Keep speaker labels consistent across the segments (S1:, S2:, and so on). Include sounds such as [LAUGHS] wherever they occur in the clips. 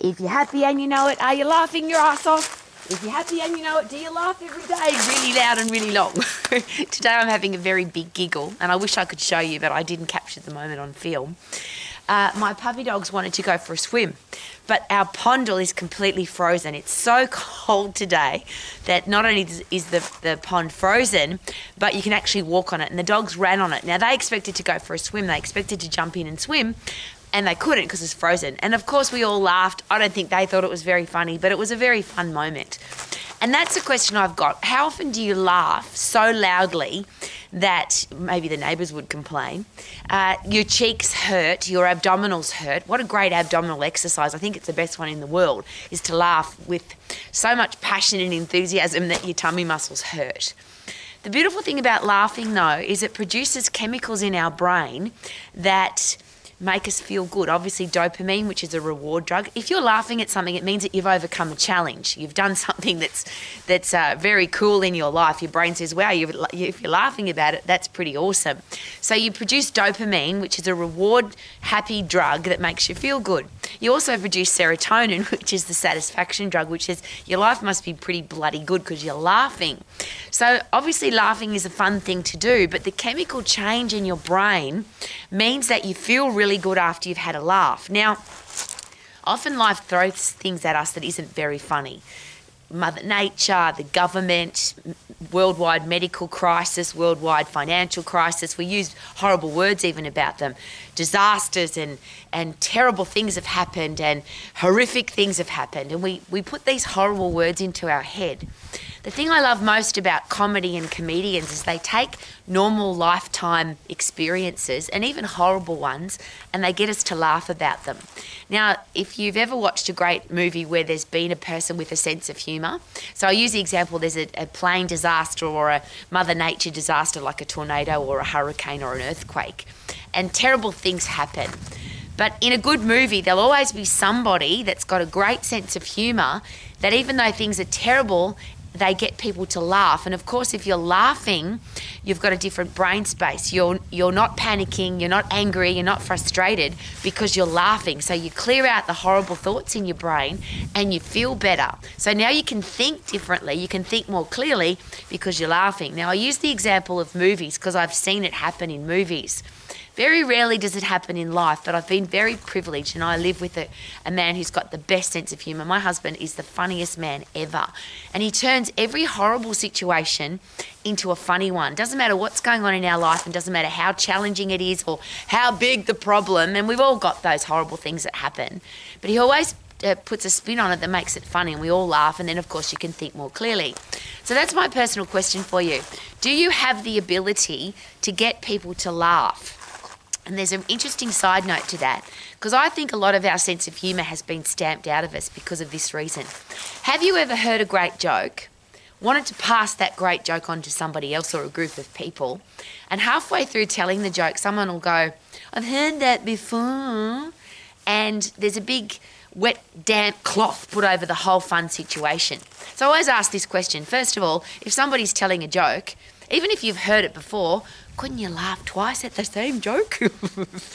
S1: If you're happy and you know it, are you laughing your ass off? If you're happy and you know it, do you laugh every day really loud and really long? [LAUGHS] Today I'm having a very big giggle, and I wish I could show you, but I didn't capture the moment on film. Uh, my puppy dogs wanted to go for a swim, but our pondle is completely frozen. It's so [LAUGHS] cold today that not only is the, the pond frozen, but you can actually walk on it, and the dogs ran on it. Now, they expected to go for a swim, they expected to jump in and swim, and they couldn't because it's frozen. And of course, we all laughed. I don't think they thought it was very funny, but it was a very fun moment. And that's a question I've got. How often do you laugh so loudly that maybe the neighbours would complain? Uh, your cheeks hurt, your abdominals hurt. What a great abdominal exercise. I think it's the best one in the world, is to laugh with so much passion and enthusiasm that your tummy muscles hurt. The beautiful thing about laughing, though, is it produces chemicals in our brain that make us feel good. Obviously, dopamine, which is a reward drug. If you're laughing at something, it means that you've overcome a challenge. You've done [LAUGHS] something that's that's uh, very cool in your life. Your brain says, "Wow, you if you're laughing about it, that's pretty awesome." So you produce dopamine, which is a reward happy drug that makes you feel good. You also produce serotonin, [LAUGHS] which is the satisfaction drug, which is your life must be pretty bloody good because you're laughing. So obviously, laughing is a fun thing to do, but the chemical change in your brain means that you feel really really good after you've had a laugh. Now, often life throws things at us that isn't very funny. Mother Nature, the government, worldwide medical crisis, worldwide financial crisis. We use horrible words even about them. Disasters and, and terrible things have happened and horrific things have happened. And we, we put these horrible words into our head. The thing I love most about comedy and comedians is they take normal lifetime experiences and even horrible ones and they get us to laugh about them. Now, if you've ever watched a great movie where there's been a person with a sense of humour, so I'll use the example there's a, a plane disaster or a Mother Nature disaster like a tornado or a hurricane or an earthquake, and terrible things happen. But in a good movie, there'll always be somebody that's got a great sense of humour that even though things are terrible, they get people to laugh. And of course, if you're laughing, you've got a different brain space. You're you're not panicking, you're not angry, you're not frustrated because you're laughing. So you clear out the horrible thoughts in your brain and you feel better. So now you can think differently, you can think more clearly because you're laughing. Now I use the example of movies because I've seen it happen in movies. Very rarely does it happen in life, but I've been very privileged and I live with a, a man who's got the best sense of humour. My husband is the funniest man ever. And he turns every horrible situation into a funny one. Doesn't matter what's going on in our life and doesn't matter how challenging it is or how big the problem, and we've all got those horrible things that happen. But he always uh, puts a spin on it that makes it funny and we all laugh and then of course you can think more clearly so that's my personal question for you do you have the ability to get people to laugh and there's an interesting side note to that because I think a lot of our sense of humour has been stamped out of us because of this reason. Have you ever heard a great joke, wanted to pass that great joke on to somebody else or a group of people, and halfway through telling the joke, someone will go, I've heard that before, and there's a big wet, damp cloth put over the whole fun situation. So I always ask this question. First of all, if somebody's telling a joke, even if you've heard it before, couldn't you laugh twice at the same joke?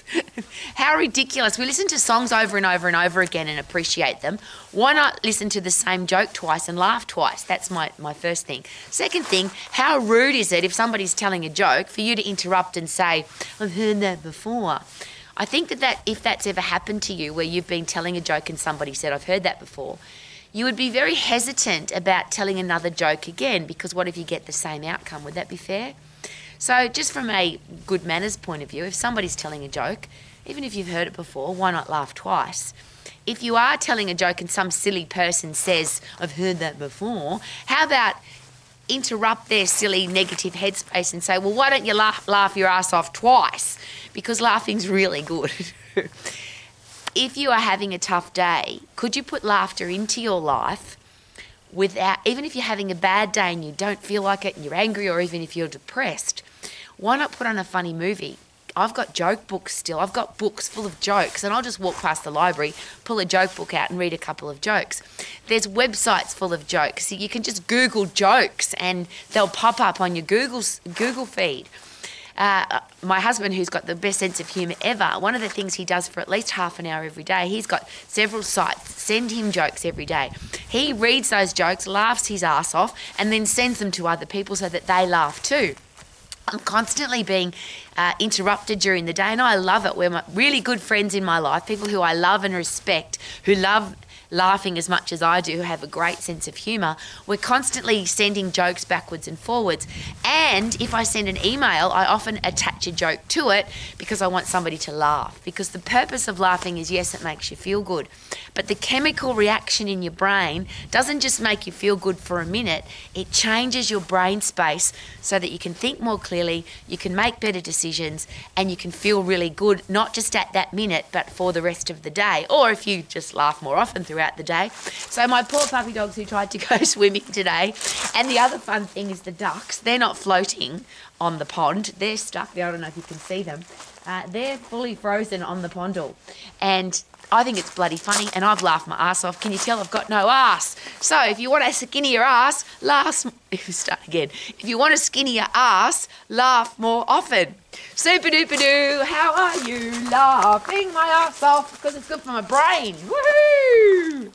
S1: [LAUGHS] How ridiculous. We listen to songs over and over and over again and appreciate them. Why not listen to the same joke twice and laugh twice? That's my, my first thing. Second thing, how rude is it if somebody's telling a joke for you to interrupt and say, I've heard that before? I think that, that if that's ever happened to you where you've been telling a joke and somebody said, I've heard that before, you would be very hesitant about telling another joke again because what if you get the same outcome? Would that be fair? So, just from a good manners point of view, if somebody's telling a joke, even if you've heard it before, why not laugh twice? If you are telling a joke and some silly person says, I've heard that before, how about interrupt their silly negative headspace and say, Well, why don't you laugh, laugh your ass off twice? Because laughing's really good. [LAUGHS] if you are having a tough day, could you put laughter into your life without, even if you're having a bad day and you don't feel like it and you're angry or even if you're depressed, why not put on a funny movie? I've got joke books still. I've got books full of jokes, and I'll just walk past the library, pull a joke book out, and read a couple of jokes. There's websites full of jokes. You can just Google jokes, and they'll pop up on your Google Google feed. Uh, my husband, who's got the best sense of humour ever, one of the things he does for at least half an hour every day, he's got several sites send him jokes every day. He reads those jokes, laughs his ass off, and then sends them to other people so that they laugh too. I'm constantly being uh, interrupted during the day, and I love it. We're really good friends in my life, people who I love and respect, who love laughing as much as I do, who have a great sense of humour. We're constantly sending jokes backwards and forwards. And if I send an email, I often attach a joke to it because I want somebody to laugh. Because the purpose of laughing is yes, it makes you feel good. But the chemical reaction in your brain doesn't just make you feel good for a minute, it changes your brain space so that you can think more clearly, you can make better decisions, and you can feel really good, not just at that minute, but for the rest of the day. Or if you just laugh more often throughout throughout the day. So my poor puppy dogs who tried to go [LAUGHS] swimming today. And the other fun thing is the ducks. They're not floating on the pond. They're stuck there. I don't know if you can see them. Uh, they're fully frozen on the pondle. And I think it's bloody funny, and I've laughed my ass off. Can you tell I've got no ass? So if you want a skinnier ass, laugh. [LAUGHS] Start again. If you want a skinnier ass, laugh more often. Super duper doo, how are you? Laughing my ass off because it's good for my brain. Woohoo!